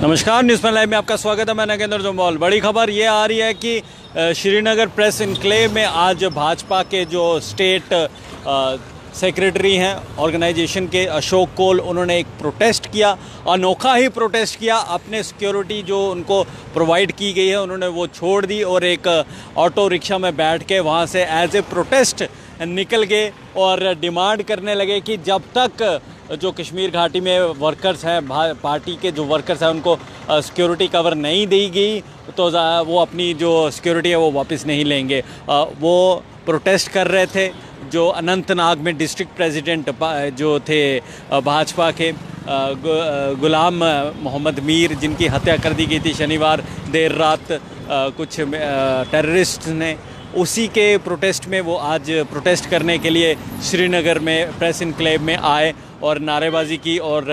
नमस्कार news live में आपका स्वागत है। मैं नगेंद्र जम्वाल बड़ी खबर ये आ रही है कि श्रीनगर प्रेस इनक्लेव में आज भाजपा के जो स्टेट सेक्रेटरी हैं, ऑर्गेनाइजेशन के अशोक कोल, उन्होंने एक प्रोटेस्ट किया, अनोखा ही प्रोटेस्ट किया। अपने सिक्योरिटी जो उनको प्रोवाइड की गई है, उन्होंने वो छोड़ दी और एक ऑटो रिक्शा में बैठ के वहाँ से एज ए प्रोटेस्ट निकल गए और डिमांड करने लगे कि जब तक जो कश्मीर घाटी में वर्कर्स हैं पार्टी के जो वर्कर्स हैं, उनको सिक्योरिटी कवर नहीं दी गई तो वो अपनी जो सिक्योरिटी है, वो वापस नहीं लेंगे। वो प्रोटेस्ट कर रहे थे, जो अनंतनाग में डिस्ट्रिक्ट प्रेसिडेंट जो थे भाजपा के गुलाम मोहम्मद मीर, जिनकी हत्या कर दी गई थी शनिवार देर रात कुछ टेररिस्ट ने उसी के प्रोटेस्ट में वो आज प्रोटेस्ट करने के लिए श्रीनगर में प्रेस इनक्लेव में आए और नारेबाजी की और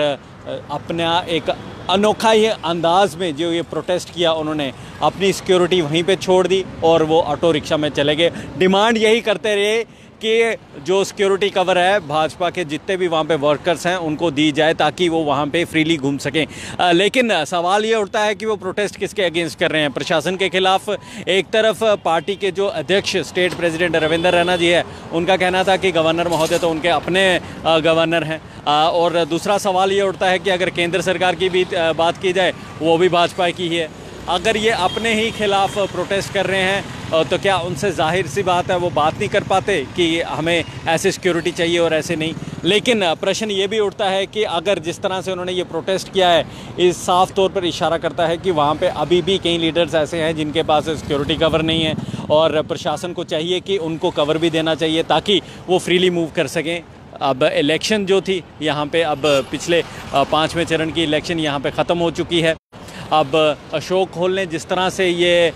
अपना एक अनोखा ही अंदाज में जो ये प्रोटेस्ट किया उन्होंने, अपनी सिक्योरिटी वहीं पे छोड़ दी और वो ऑटो रिक्शा में चले गए। डिमांड यही करते रहे कि जो सिक्योरिटी कवर है, भाजपा के जितने भी वहाँ पे वर्कर्स हैं, उनको दी जाए ताकि वो वहाँ पे फ्रीली घूम सकें। लेकिन सवाल ये उठता है कि वो प्रोटेस्ट किसके अगेंस्ट कर रहे हैं? प्रशासन के खिलाफ एक तरफ़ पार्टी के जो अध्यक्ष स्टेट प्रेसिडेंट रविंदर रैना जी है, उनका कहना था कि गवर्नर महोदय तो उनके अपने गवर्नर हैं। और दूसरा सवाल ये उठता है कि अगर केंद्र सरकार की भी बात की जाए, वो भी भाजपा की ही है। अगर ये अपने ही खिलाफ प्रोटेस्ट कर रहे हैं तो क्या उनसे ज़ाहिर सी बात है वो बात नहीं कर पाते कि हमें ऐसे सिक्योरिटी चाहिए और ऐसे नहीं? लेकिन प्रश्न ये भी उठता है कि अगर जिस तरह से उन्होंने ये प्रोटेस्ट किया है इस साफ़ तौर पर इशारा करता है कि वहाँ पे अभी भी कई लीडर्स ऐसे हैं जिनके पास सिक्योरिटी कवर नहीं है और प्रशासन को चाहिए कि उनको कवर भी देना चाहिए ताकि वो फ्रीली मूव कर सकें। अब इलेक्शन जो थी, यहाँ पे अब पिछले पाँचवें चरण की इलेक्शन यहाँ पे ख़त्म हो चुकी है। अब अशोक होल ने जिस तरह से ये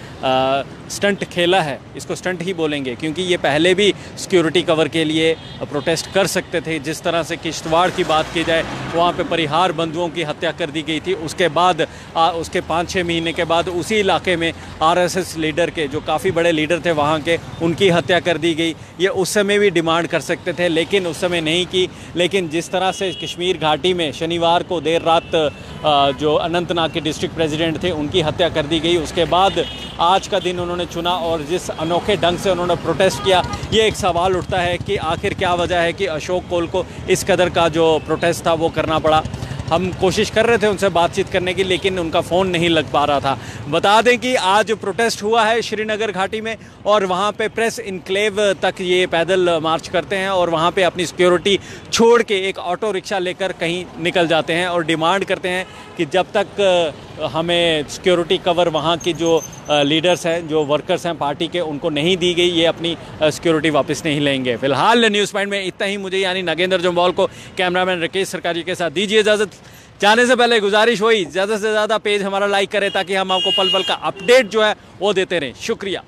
स्टंट खेला है इसको स्टंट ही बोलेंगे क्योंकि ये पहले भी सिक्योरिटी कवर के लिए प्रोटेस्ट कर सकते थे। जिस तरह से किश्तवाड़ की बात की जाए वहाँ पे परिहार बंधुओं की हत्या कर दी गई थी। उसके बाद आ, उसके पाँच छः महीने के बाद उसी इलाके में आरएसएस लीडर के जो काफ़ी बड़े लीडर थे वहाँ के उनकी हत्या कर दी गई। ये उस समय भी डिमांड कर सकते थे लेकिन उस समय नहीं की। लेकिन जिस तरह से कश्मीर घाटी में शनिवार को देर रात जो अनंतनाग के डिस्ट्रिक्ट प्रेसिडेंट थे उनकी हत्या कर दी गई। उसके बाद आज का दिन उन्होंने चुना और जिस अनोखे ढंग से उन्होंने प्रोटेस्ट किया, ये एक सवाल उठता है कि आखिर क्या वजह है कि अशोक कोल को इस कदर का जो प्रोटेस्ट था वो करना पड़ा। हम कोशिश कर रहे थे उनसे बातचीत करने की, लेकिन उनका फ़ोन नहीं लग पा रहा था। बता दें कि आज प्रोटेस्ट हुआ है श्रीनगर घाटी में, और वहाँ पे प्रेस इनक्लेव तक ये पैदल मार्च करते हैं, और वहाँ पे अपनी सिक्योरिटी छोड़ के एक ऑटो रिक्शा लेकर कहीं निकल जाते हैं, और डिमांड करते हैं कि जब तक हमें सिक्योरिटी कवर वहाँ की जो लीडर्स हैं, जो वर्कर्स हैं पार्टी के, उनको नहीं दी गई, ये अपनी सिक्योरिटी वापस नहीं लेंगे। फ़िलहाल न्यूज़ पॉइंट में इतना ही। मुझे यानी नगेंद्र जम्वाल को कैमरामैन राकेश सरकारी के साथ दीजिए इजाज़त। जाने से पहले गुजारिश हुई, ज़्यादा से ज़्यादा पेज हमारा लाइक करें ताकि हम आपको पल पल का अपडेट जो है, वो देते रहें। शुक्रिया।